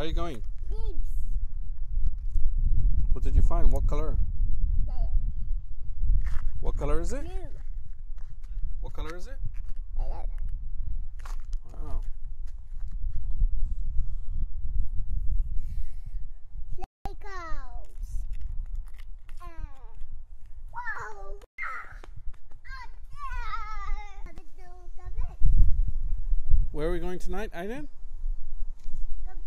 How are you going? Leaves. What did you find? What color? Yellow. What color is it? Blue. What color is it? Yellow. Wow. Legos. Uh. Ah. Ah, there. The dog of it. Where are we going tonight, Aiden? Go to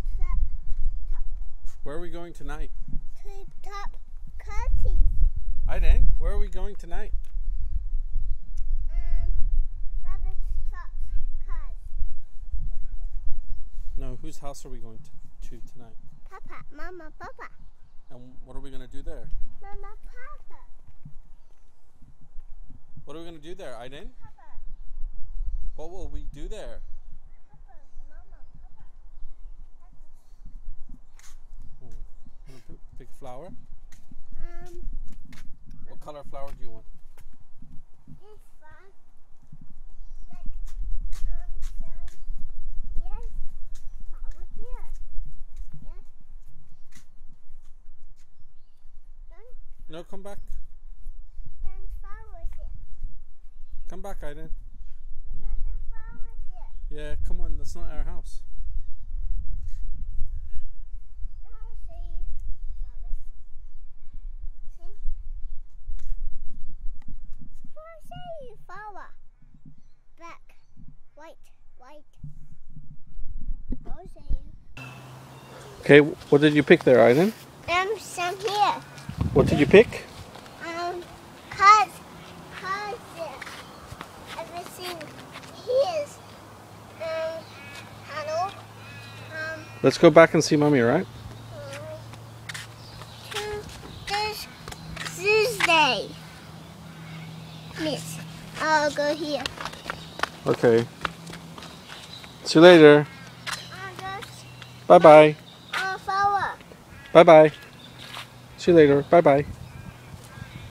Where are we going tonight? to top curtains. Aiden, where are we going tonight? Um, top. No, whose house are we going to, to tonight? Papa, Mama, Papa, And what are we going to do there? Mama, Papa, What are we going to do there, Aiden? Papa, What will we do there? Papa, Mama, Papa. Oh, wanna p- Pick a flower? Um, What color flower do you want? this one, like, um, some, yes, over here, yes. No, come back. then flowers here. Come back, Aiden. Another flowers here. Yeah, come on. That's not our house. Now see flowers. See? Flower, see flower. Black, white, white. Okay, what did you pick there, Aiden? Um, some here. What did you pick? Um, cause, cause everything here's um, hello. Um, Let's go back and see mommy, right? to this Tuesday. Miss, I'll go here. Okay. See you later. Bye bye. Bye bye. See you later. Bye bye.